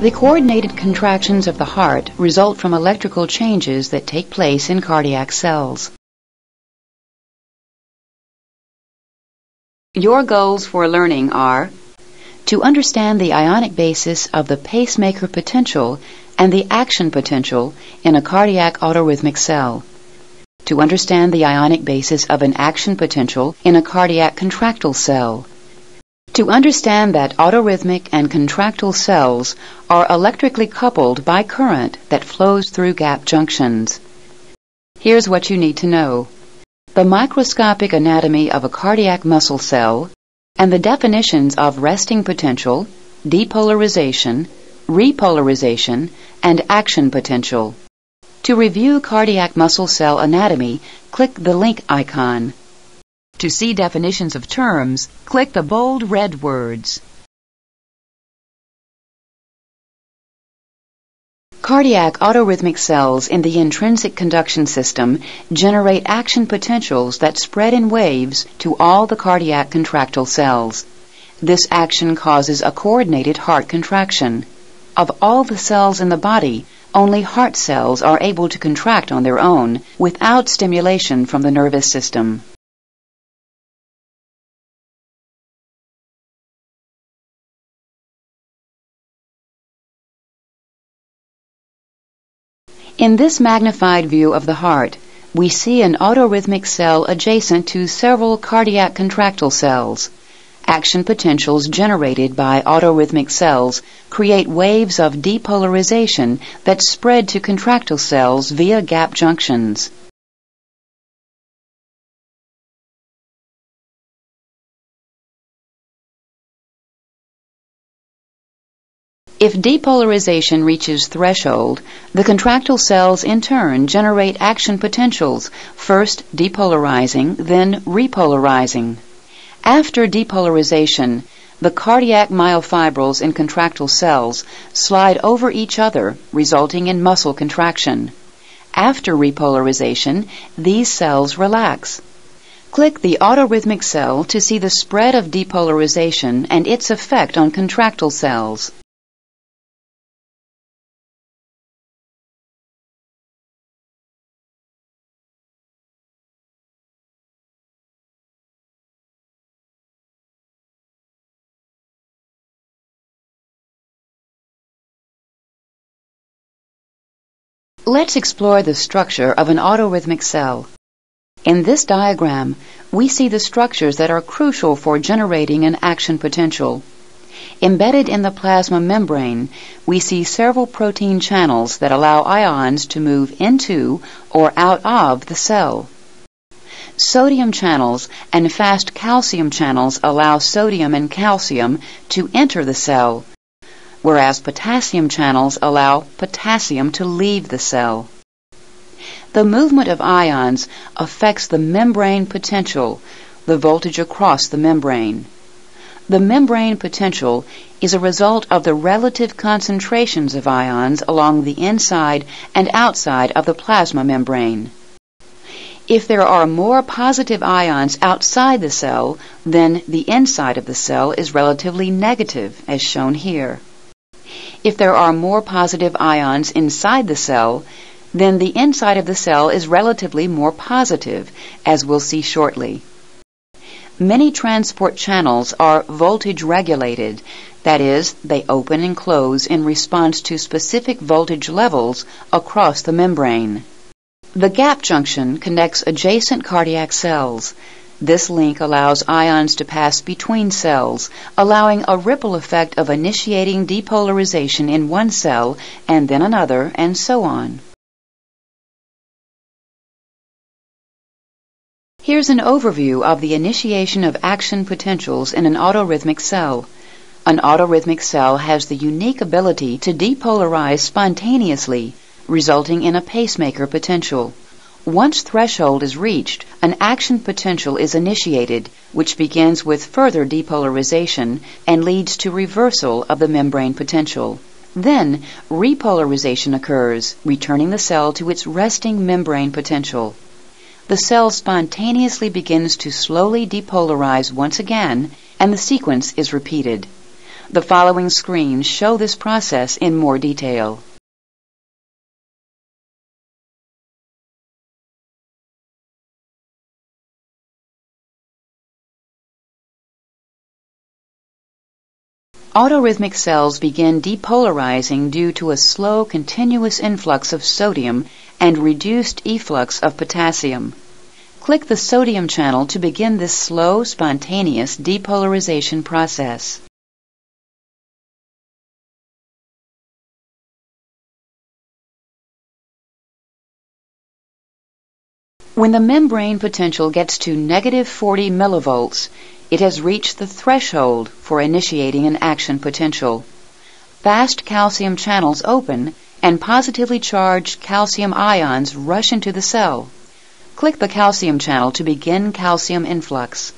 The coordinated contractions of the heart result from electrical changes that take place in cardiac cells. Your goals for learning are to understand the ionic basis of the pacemaker potential and the action potential in a cardiac autorhythmic cell, to understand the ionic basis of an action potential in a cardiac contractile cell, to understand that autorhythmic and contractile cells are electrically coupled by current that flows through gap junctions. Here's what you need to know. The microscopic anatomy of a cardiac muscle cell and the definitions of resting potential, depolarization, repolarization, and action potential. To review cardiac muscle cell anatomy, click the link icon. To see definitions of terms, click the bold red words. Cardiac autorhythmic cells in the intrinsic conduction system generate action potentials that spread in waves to all the cardiac contractile cells. This action causes a coordinated heart contraction. Of all the cells in the body, only heart cells are able to contract on their own without stimulation from the nervous system. In this magnified view of the heart, we see an autorhythmic cell adjacent to several cardiac contractile cells. Action potentials generated by autorhythmic cells create waves of depolarization that spread to contractile cells via gap junctions. If depolarization reaches threshold, the contractile cells in turn generate action potentials, first depolarizing, then repolarizing. After depolarization, the cardiac myofibrils in contractile cells slide over each other, resulting in muscle contraction. After repolarization, these cells relax. Click the autorhythmic cell to see the spread of depolarization and its effect on contractile cells. Let's explore the structure of an autorhythmic cell. In this diagram, we see the structures that are crucial for generating an action potential. Embedded in the plasma membrane, we see several protein channels that allow ions to move into or out of the cell. Sodium channels and fast calcium channels allow sodium and calcium to enter the cell, whereas potassium channels allow potassium to leave the cell. The movement of ions affects the membrane potential, the voltage across the membrane. The membrane potential is a result of the relative concentrations of ions along the inside and outside of the plasma membrane. If there are more positive ions outside the cell, then the inside of the cell is relatively negative, as shown here. If there are more positive ions inside the cell, then the inside of the cell is relatively more positive, as we'll see shortly. Many transport channels are voltage regulated, that is, they open and close in response to specific voltage levels across the membrane. The gap junction connects adjacent cardiac cells. This link allows ions to pass between cells, allowing a ripple effect of initiating depolarization in one cell and then another, and so on. Here's an overview of the initiation of action potentials in an autorhythmic cell. An autorhythmic cell has the unique ability to depolarize spontaneously, resulting in a pacemaker potential. Once threshold is reached, an action potential is initiated, which begins with further depolarization and leads to reversal of the membrane potential. Then, repolarization occurs, returning the cell to its resting membrane potential. The cell spontaneously begins to slowly depolarize once again, and the sequence is repeated. The following screens show this process in more detail. Autorhythmic cells begin depolarizing due to a slow continuous influx of sodium and reduced efflux of potassium. Click the sodium channel to begin this slow, spontaneous depolarization process. When the membrane potential gets to negative 40 millivolts, it has reached the threshold for initiating an action potential. Fast calcium channels open and positively charged calcium ions rush into the cell. Click the calcium channel to begin calcium influx.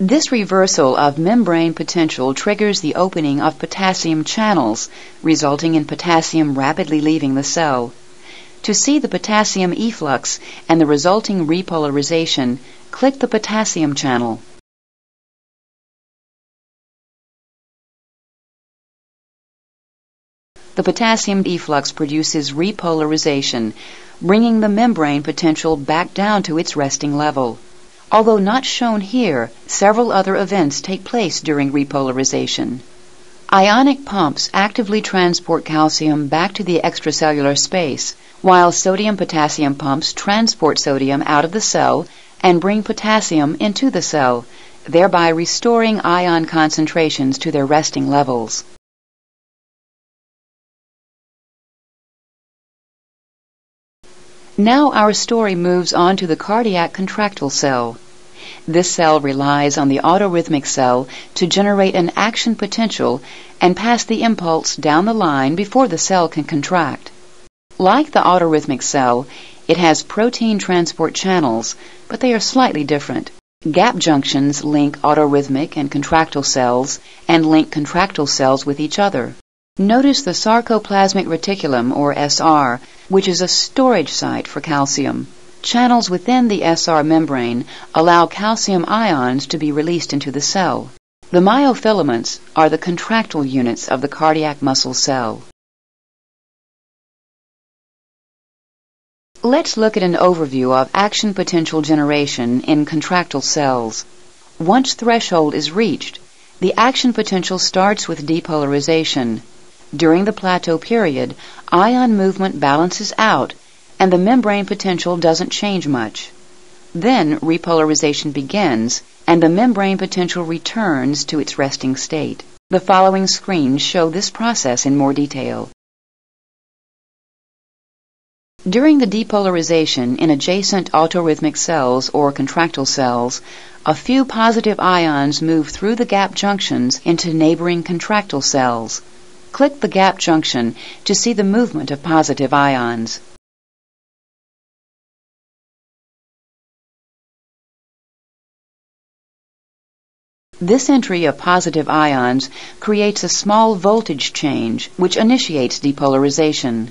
This reversal of membrane potential triggers the opening of potassium channels, resulting in potassium rapidly leaving the cell. To see the potassium efflux and the resulting repolarization, click the potassium channel. The potassium efflux produces repolarization, bringing the membrane potential back down to its resting level. Although not shown here, several other events take place during repolarization. Ionic pumps actively transport calcium back to the extracellular space, while sodium-potassium pumps transport sodium out of the cell and bring potassium into the cell, thereby restoring ion concentrations to their resting levels. Now our story moves on to the cardiac contractile cell. This cell relies on the autorhythmic cell to generate an action potential and pass the impulse down the line before the cell can contract. Like the autorhythmic cell, it has protein transport channels, but they are slightly different. Gap junctions link autorhythmic and contractile cells and link contractile cells with each other. Notice the sarcoplasmic reticulum, or SR, which is a storage site for calcium. Channels within the SR membrane allow calcium ions to be released into the cell. The myofilaments are the contractile units of the cardiac muscle cell. Let's look at an overview of action potential generation in contractile cells. Once threshold is reached, the action potential starts with depolarization. During the plateau period, ion movement balances out and the membrane potential doesn't change much. Then repolarization begins and the membrane potential returns to its resting state. The following screens show this process in more detail. During the depolarization in adjacent autorhythmic cells or contractile cells, a few positive ions move through the gap junctions into neighboring contractile cells. Click the gap junction to see the movement of positive ions. This entry of positive ions creates a small voltage change which initiates depolarization.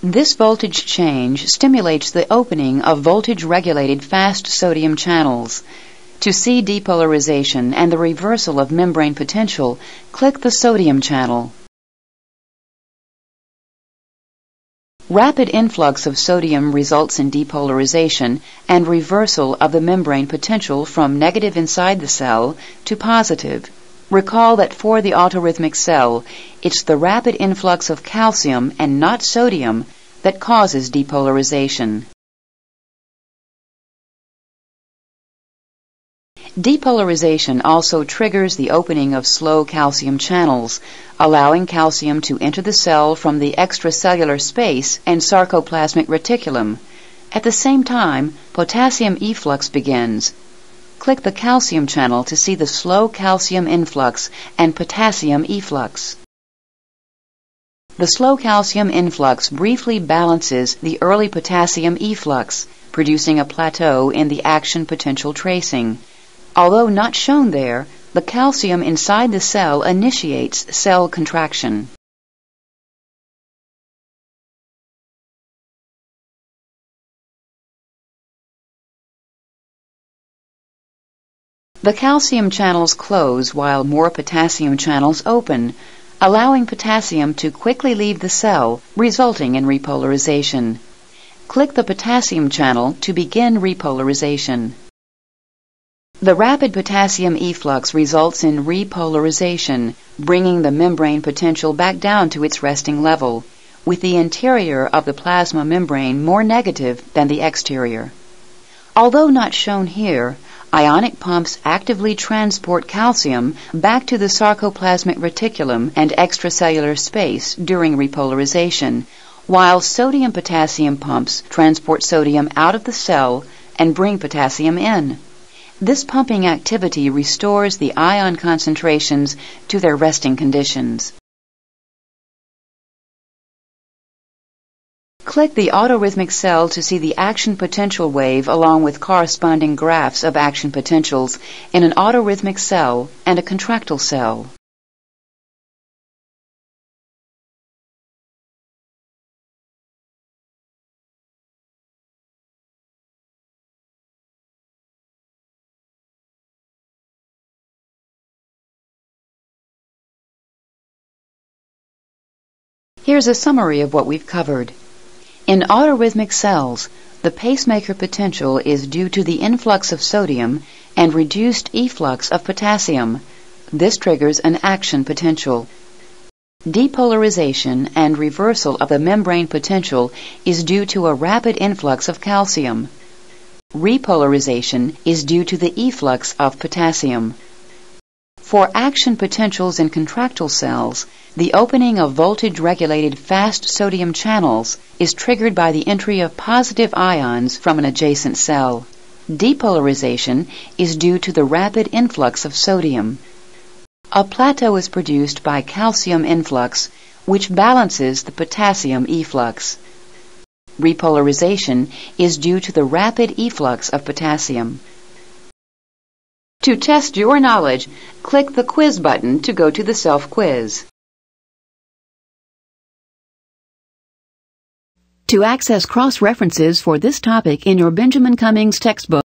This voltage change stimulates the opening of voltage-regulated fast sodium channels. To see depolarization and the reversal of membrane potential, click the sodium channel. Rapid influx of sodium results in depolarization and reversal of the membrane potential from negative inside the cell to positive. Recall that for the autorhythmic cell, it's the rapid influx of calcium and not sodium that causes depolarization. Depolarization also triggers the opening of slow calcium channels, allowing calcium to enter the cell from the extracellular space and sarcoplasmic reticulum. At the same time, potassium efflux begins. Click the calcium channel to see the slow calcium influx and potassium efflux. The slow calcium influx briefly balances the early potassium efflux, producing a plateau in the action potential tracing. Although not shown there, the calcium inside the cell initiates cell contraction. The calcium channels close while more potassium channels open, allowing potassium to quickly leave the cell, resulting in repolarization. Click the potassium channel to begin repolarization. The rapid potassium efflux results in repolarization, bringing the membrane potential back down to its resting level, with the interior of the plasma membrane more negative than the exterior. Although not shown here, ionic pumps actively transport calcium back to the sarcoplasmic reticulum and extracellular space during repolarization, while sodium potassium pumps transport sodium out of the cell and bring potassium in. This pumping activity restores the ion concentrations to their resting conditions. Click the autorhythmic cell to see the action potential wave along with corresponding graphs of action potentials in an autorhythmic cell and a contractile cell. Here's a summary of what we've covered. In autorhythmic cells, the pacemaker potential is due to the influx of sodium and reduced efflux of potassium. This triggers an action potential. Depolarization and reversal of the membrane potential is due to a rapid influx of calcium. Repolarization is due to the efflux of potassium. For action potentials in contractile cells, the opening of voltage-regulated fast sodium channels is triggered by the entry of positive ions from an adjacent cell. Depolarization is due to the rapid influx of sodium. A plateau is produced by calcium influx, which balances the potassium efflux. Repolarization is due to the rapid efflux of potassium. To test your knowledge, click the Quiz button to go to the self-quiz. To access cross-references for this topic in your Benjamin Cummings textbook,